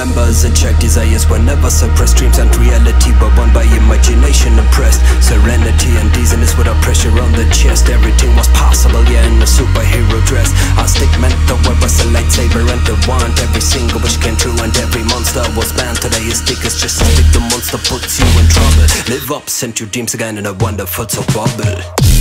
as a check Desires were never suppressed. Dreams and reality were won by imagination oppressed. Serenity and dizziness without pressure on the chest. Everything was possible, yeah, in a superhero dress. Our stick meant the web was a lightsaber and the wand Every single wish came true and every monster was banned. Today a stick is just stick, the monster puts you in trouble. Live up, send your dreams again in a wonderful so bubble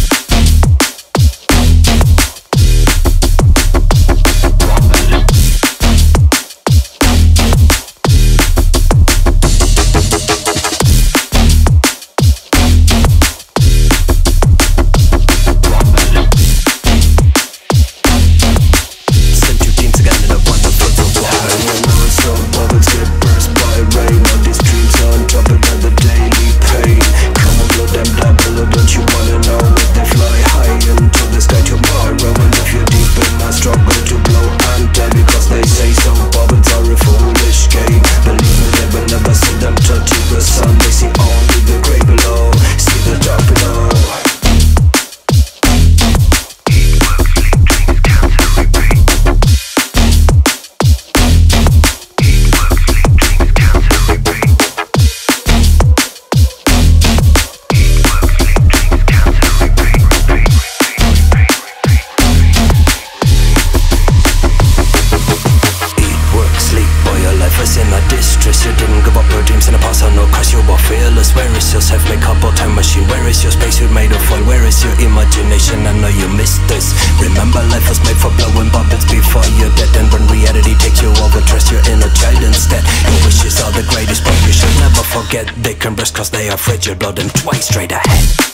Where is your self-make-up or time machine? Where is your spacesuit made of oil? Where is your imagination? I know you missed this Remember life was made for blowing bubbles before you're dead And when reality takes you over, trust your inner child instead Your wishes are the greatest, but you should never forget They can burst cause they are fragile, blow them twice straight ahead